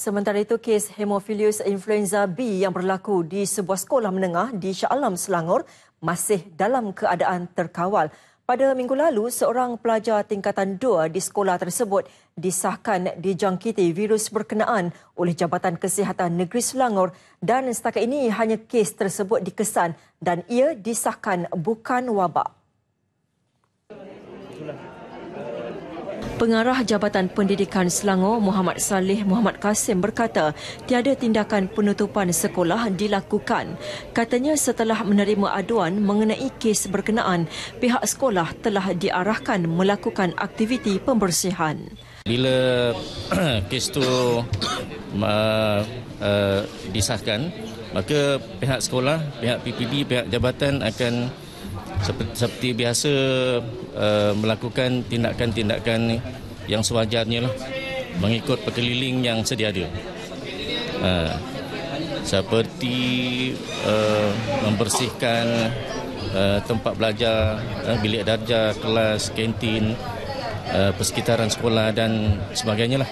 Sementara itu, kes hemophilus influenza B yang berlaku di sebuah sekolah menengah di Shah Alam, Selangor masih dalam keadaan terkawal. Pada minggu lalu, seorang pelajar tingkatan 2 di sekolah tersebut disahkan dijangkiti virus berkenaan oleh Jabatan Kesihatan Negeri Selangor dan setakat ini hanya kes tersebut dikesan dan ia disahkan bukan wabak. Pengarah Jabatan Pendidikan Selangor Muhammad Saleh Muhammad Kasim berkata tiada tindakan penutupan sekolah dilakukan. Katanya setelah menerima aduan mengenai kes berkenaan, pihak sekolah telah diarahkan melakukan aktiviti pembersihan. Bila kes itu uh, uh, disahkan, maka pihak sekolah, pihak PPD, pihak jabatan akan seperti, seperti biasa uh, melakukan tindakan-tindakan yang sewajarnya lah mengikut perkeliling yang sedia ada. Uh, seperti uh, membersihkan uh, tempat belajar, uh, bilik darjah, kelas, kantin, uh, persekitaran sekolah dan sebagainya lah.